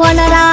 வளரா